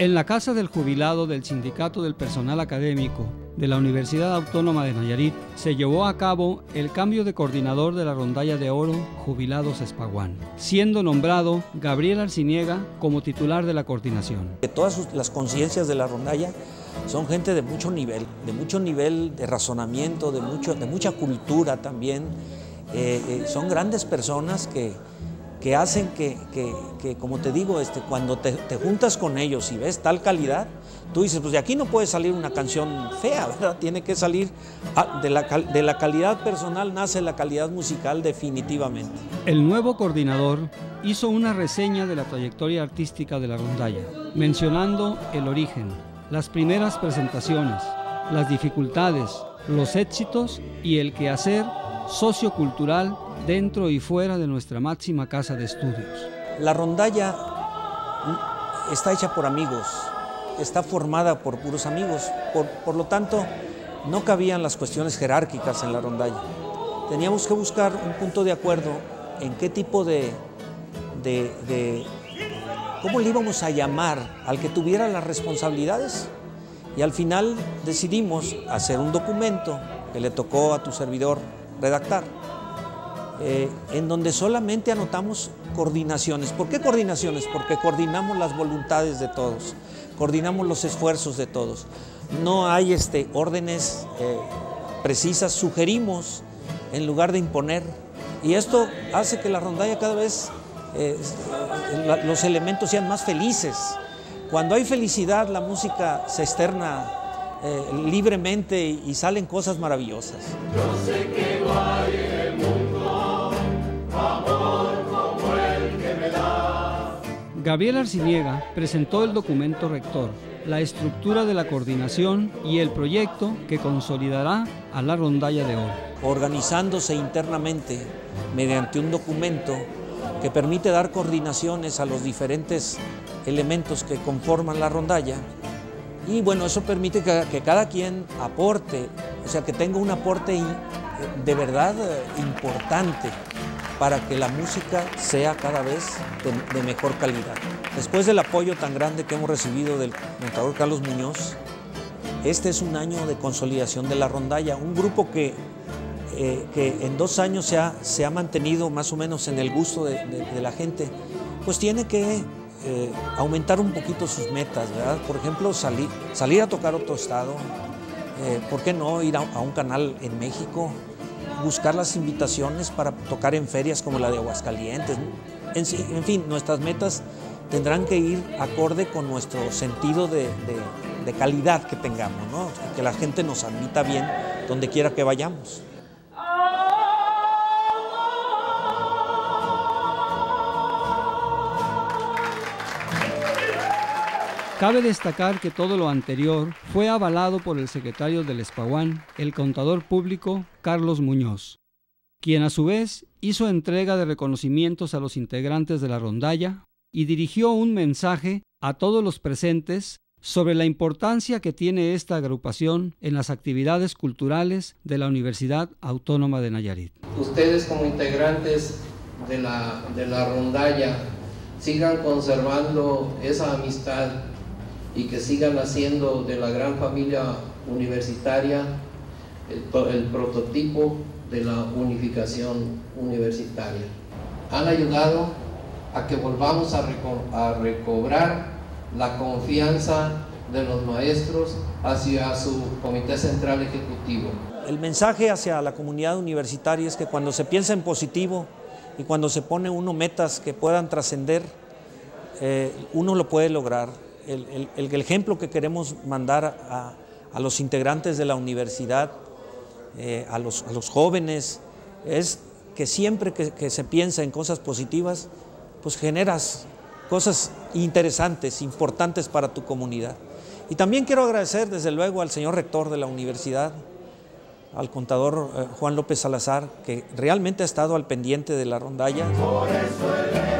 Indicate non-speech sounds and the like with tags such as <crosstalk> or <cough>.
En la Casa del Jubilado del Sindicato del Personal Académico de la Universidad Autónoma de Nayarit se llevó a cabo el cambio de coordinador de la rondalla de oro Jubilados Espaguán, siendo nombrado Gabriel Arciniega como titular de la coordinación. Todas las conciencias de la rondalla son gente de mucho nivel, de mucho nivel de razonamiento, de, mucho, de mucha cultura también. Eh, eh, son grandes personas que, que hacen que, como te digo, este, cuando te, juntas con ellos y ves tal calidad, tú dices, pues de aquí no puede salir una canción fea, <laughs> ¿verdad? Tiene que salir, ah, de, la, de la calidad personal nace la calidad musical definitivamente. El nuevo coordinador hizo una reseña de la trayectoria artística de la rondalla, mencionando el origen, las primeras presentaciones, las dificultades, los éxitos y el quehacer sociocultural dentro y fuera de nuestra máxima casa de estudios. La rondalla está hecha por amigos, está formada por puros amigos, por, lo tanto no cabían las cuestiones jerárquicas en la rondalla. Teníamos que buscar un punto de acuerdo en qué tipo de, de, de cómo le íbamos a llamar al que tuviera las responsabilidades. Y al final decidimos hacer un documento que le tocó a tu servidor redactar, eh, en donde solamente anotamos coordinaciones. ¿Por qué coordinaciones? Porque coordinamos las voluntades de todos, coordinamos los esfuerzos de todos. No hay este, órdenes eh, precisas, sugerimos en lugar de imponer. Y esto hace que la rondalla cada vez eh, los elementos sean más felices. Cuando hay felicidad, la música se externa libremente y salen cosas maravillosas. Yo sé que Gabriel Arciniega presentó el documento rector, la estructura de la coordinación y el proyecto que consolidará a la rondalla de oro. Organizándose internamente mediante un documento que permite dar coordinaciones a los diferentes elementos que conforman la rondalla. Y bueno, eso permite que, cada quien aporte, o sea, que tenga un aporte de verdad eh, importante para que la música sea cada vez de, mejor calidad. Después del apoyo tan grande que hemos recibido del montador Carlos Muñoz, este es un año de consolidación de la rondalla, un grupo que, eh, que en dos años se ha, se ha, mantenido más o menos en el gusto de, la gente, pues tiene que eh, aumentar un poquito sus metas, ¿verdad? Por ejemplo, salir, salir a tocar otro estado, eh, ¿por qué no ir a un canal en México? Buscar las invitaciones para tocar en ferias como la de Aguascalientes. En, fin, nuestras metas tendrán que ir acorde con nuestro sentido de, calidad que tengamos, que la gente nos admita bien donde quiera que vayamos. Cabe destacar que todo lo anterior fue avalado por el secretario del Espaguán, el contador público Carlos Muñoz, quien a su vez hizo entrega de reconocimientos a los integrantes de la rondalla y dirigió un mensaje a todos los presentes sobre la importancia que tiene esta agrupación en las actividades culturales de la Universidad Autónoma de Nayarit. Ustedes como integrantes de la, de la rondalla sigan conservando esa amistad y que sigan haciendo de la gran familia universitaria el, prototipo de la unificación universitaria. Han ayudado a que volvamos a, a recobrar la confianza de los maestros hacia su comité central ejecutivo. El mensaje hacia la comunidad universitaria es que cuando se piensa en positivo y cuando se pone uno metas que puedan trascender, eh, uno lo puede lograr el, ejemplo que queremos mandar a, los integrantes de la universidad, eh, a, los, jóvenes, es que siempre que, se piensa en cosas positivas, pues generas cosas interesantes, importantes para tu comunidad. Y también quiero agradecer desde luego al señor rector de la universidad, al contador eh, Juan López Salazar, que realmente ha estado al pendiente de la rondalla. Por eso